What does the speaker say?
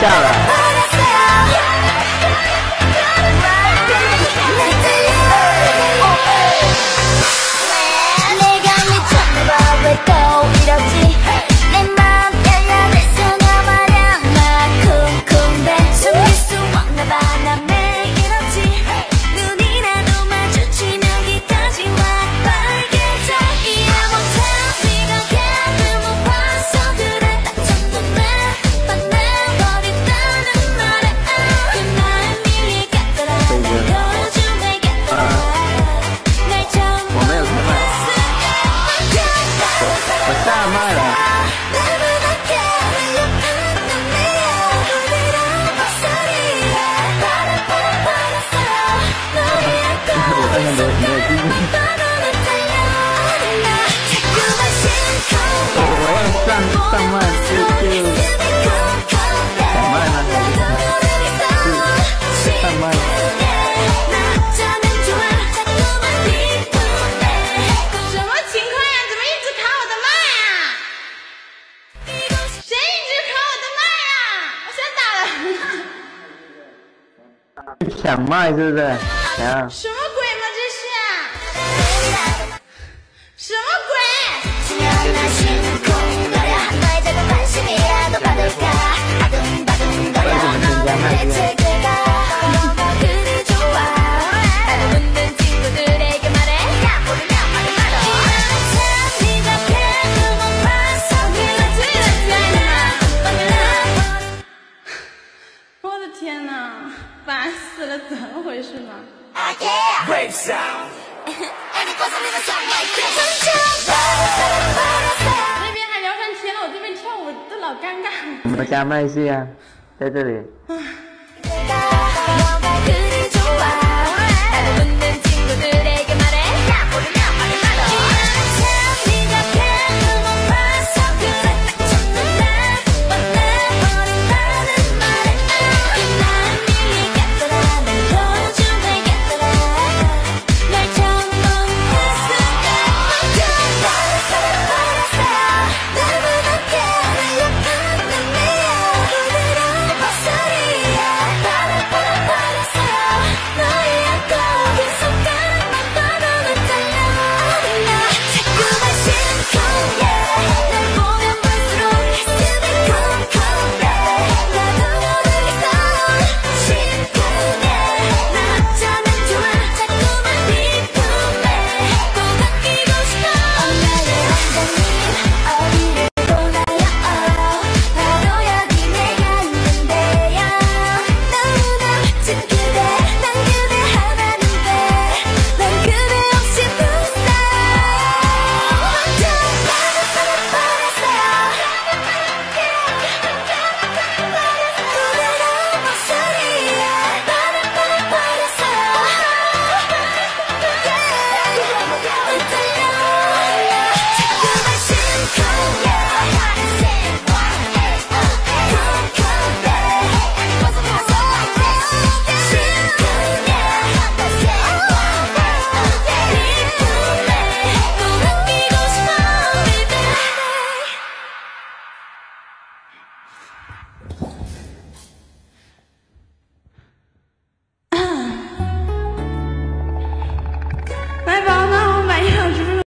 下来。 알아 someone to do. 想卖是不是？什么鬼吗？这是什么鬼？怎么回事呢？啊耶 a s o u n d 边还聊上天了，我这边跳舞都老尴尬。我们家麦去啊，在这里。